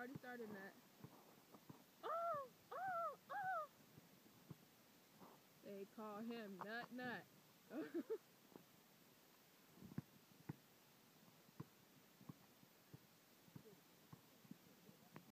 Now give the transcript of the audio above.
already started that. Oh, oh, oh! They call him Nut Nut.